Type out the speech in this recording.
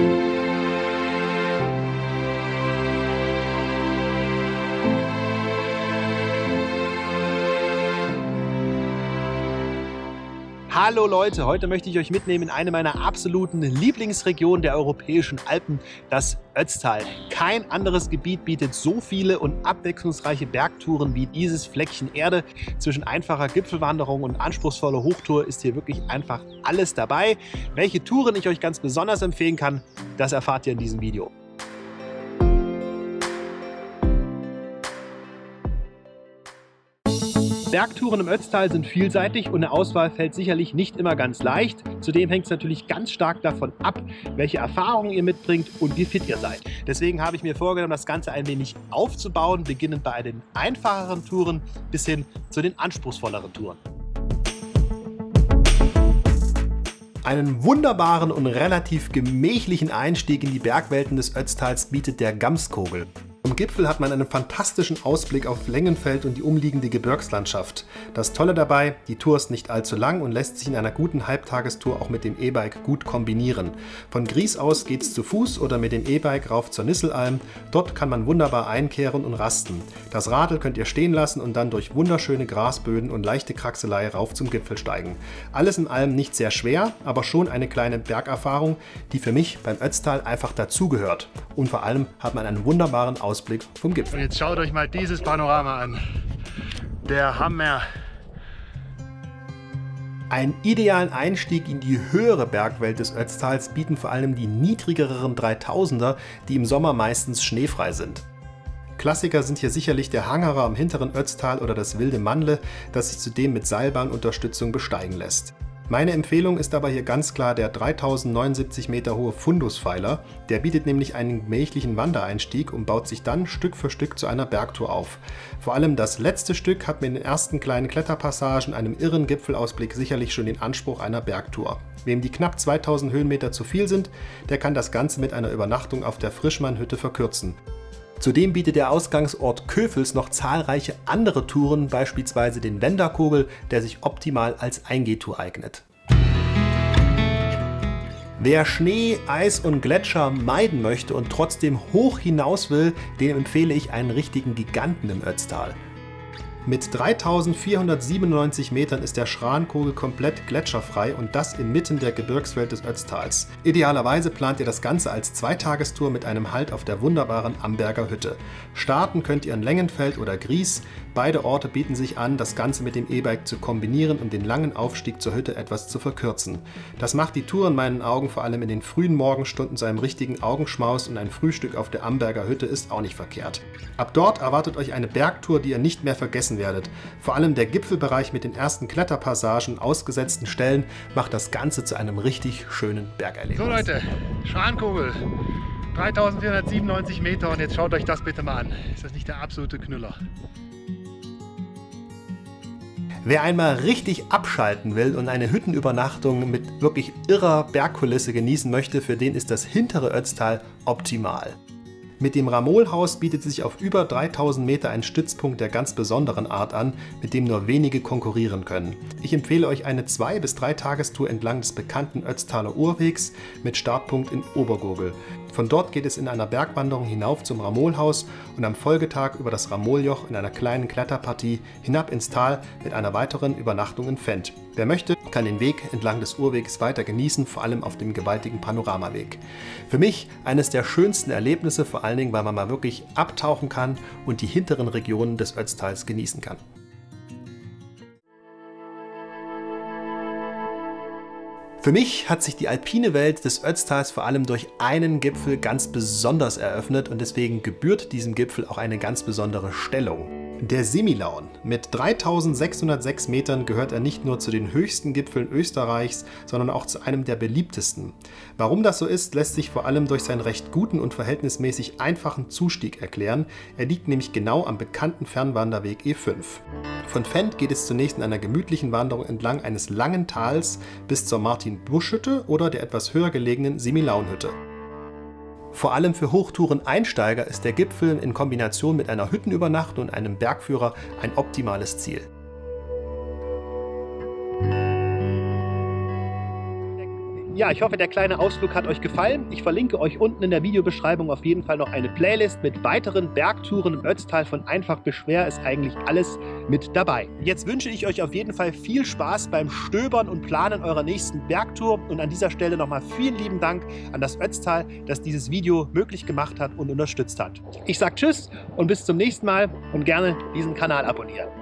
Thank you. Hallo Leute, heute möchte ich euch mitnehmen in eine meiner absoluten Lieblingsregionen der europäischen Alpen, das Ötztal. Kein anderes Gebiet bietet so viele und abwechslungsreiche Bergtouren wie dieses Fleckchen Erde. Zwischen einfacher Gipfelwanderung und anspruchsvoller Hochtour ist hier wirklich einfach alles dabei. Welche Touren ich euch ganz besonders empfehlen kann, das erfahrt ihr in diesem Video. Bergtouren im Ötztal sind vielseitig und eine Auswahl fällt sicherlich nicht immer ganz leicht. Zudem hängt es natürlich ganz stark davon ab, welche Erfahrungen ihr mitbringt und wie fit ihr seid. Deswegen habe ich mir vorgenommen, das Ganze ein wenig aufzubauen, beginnend bei den einfacheren Touren bis hin zu den anspruchsvolleren Touren. Einen wunderbaren und relativ gemächlichen Einstieg in die Bergwelten des Ötztals bietet der Gamskogel. Am Gipfel hat man einen fantastischen Ausblick auf Längenfeld und die umliegende Gebirgslandschaft. Das Tolle dabei, die Tour ist nicht allzu lang und lässt sich in einer guten Halbtagestour auch mit dem E-Bike gut kombinieren. Von Gries aus geht's zu Fuß oder mit dem E-Bike rauf zur Nisselalm. Dort kann man wunderbar einkehren und rasten. Das Radl könnt ihr stehen lassen und dann durch wunderschöne Grasböden und leichte Kraxelei rauf zum Gipfel steigen. Alles in allem nicht sehr schwer, aber schon eine kleine Bergerfahrung, die für mich beim Ötztal einfach dazugehört. Und vor allem hat man einen wunderbaren Ausblick Ausblick vom Gipfel. Und jetzt schaut euch mal dieses Panorama an. Der Hammer. Einen idealen Einstieg in die höhere Bergwelt des Ötztals bieten vor allem die niedrigeren 3000er, die im Sommer meistens schneefrei sind. Klassiker sind hier sicherlich der Hangerer am hinteren Ötztal oder das wilde Mandle, das sich zudem mit Seilbahnunterstützung besteigen lässt. Meine Empfehlung ist aber hier ganz klar der 3079 Meter hohe Funduspfeiler. Der bietet nämlich einen gemächlichen Wandereinstieg und baut sich dann Stück für Stück zu einer Bergtour auf. Vor allem das letzte Stück hat mit den ersten kleinen Kletterpassagen, einem irren Gipfelausblick sicherlich schon den Anspruch einer Bergtour. Wem die knapp 2000 Höhenmeter zu viel sind, der kann das Ganze mit einer Übernachtung auf der Frischmannhütte verkürzen. Zudem bietet der Ausgangsort Köfels noch zahlreiche andere Touren, beispielsweise den Wenderkogel, der sich optimal als Eingehtour eignet. Wer Schnee, Eis und Gletscher meiden möchte und trotzdem hoch hinaus will, dem empfehle ich einen richtigen Giganten im Ötztal. Mit 3497 Metern ist der Schrankogel komplett gletscherfrei und das inmitten der Gebirgswelt des Ötztals. Idealerweise plant ihr das Ganze als Zweitagestour mit einem Halt auf der wunderbaren Amberger Hütte. Starten könnt ihr in Längenfeld oder Gries. Beide Orte bieten sich an, das Ganze mit dem E-Bike zu kombinieren und den langen Aufstieg zur Hütte etwas zu verkürzen. Das macht die Tour in meinen Augen vor allem in den frühen Morgenstunden zu einem richtigen Augenschmaus und ein Frühstück auf der Amberger Hütte ist auch nicht verkehrt. Ab dort erwartet euch eine Bergtour, die ihr nicht mehr vergessen vergessen werdet. Vor allem der Gipfelbereich mit den ersten Kletterpassagen, ausgesetzten Stellen, macht das Ganze zu einem richtig schönen Bergerlebnis. So Leute, Schrankogel. 3497 Meter und jetzt schaut euch das bitte mal an. Ist das nicht der absolute Knüller? Wer einmal richtig abschalten will und eine Hüttenübernachtung mit wirklich irrer Bergkulisse genießen möchte, für den ist das hintere Ötztal optimal. Mit dem Ramolhaus bietet sich auf über 3000 Meter ein Stützpunkt der ganz besonderen Art an, mit dem nur wenige konkurrieren können. Ich empfehle euch eine 2- bis 3 Tagestour entlang des bekannten Ötztaler Urwegs mit Startpunkt in Obergurgel. Von dort geht es in einer Bergwanderung hinauf zum Ramolhaus und am Folgetag über das Ramoljoch in einer kleinen Kletterpartie hinab ins Tal mit einer weiteren Übernachtung in Fendt. Wer möchte, kann den Weg entlang des Urwegs weiter genießen, vor allem auf dem gewaltigen Panoramaweg. Für mich eines der schönsten Erlebnisse, vor allen Dingen, weil man mal wirklich abtauchen kann und die hinteren Regionen des Ötztals genießen kann. Für mich hat sich die alpine Welt des Ötztals vor allem durch einen Gipfel ganz besonders eröffnet und deswegen gebührt diesem Gipfel auch eine ganz besondere Stellung. Der Semilaun. Mit 3606 Metern gehört er nicht nur zu den höchsten Gipfeln Österreichs, sondern auch zu einem der beliebtesten. Warum das so ist, lässt sich vor allem durch seinen recht guten und verhältnismäßig einfachen Zustieg erklären. Er liegt nämlich genau am bekannten Fernwanderweg E5. Von Fendt geht es zunächst in einer gemütlichen Wanderung entlang eines langen Tals bis zur Martin-Busch-Hütte oder der etwas höher gelegenen Semilaunhütte. Vor allem für Hochtouren-Einsteiger ist der Gipfel in Kombination mit einer Hüttenübernachtung und einem Bergführer ein optimales Ziel. Ja, ich hoffe, der kleine Ausflug hat euch gefallen. Ich verlinke euch unten in der Videobeschreibung auf jeden Fall noch eine Playlist mit weiteren Bergtouren im Ötztal von einfach bis schwer. Ist eigentlich alles mit dabei. Jetzt wünsche ich euch auf jeden Fall viel Spaß beim Stöbern und Planen eurer nächsten Bergtour. Und an dieser Stelle nochmal vielen lieben Dank an das Ötztal, das dieses Video möglich gemacht hat und unterstützt hat. Ich sage Tschüss und bis zum nächsten Mal und gerne diesen Kanal abonnieren.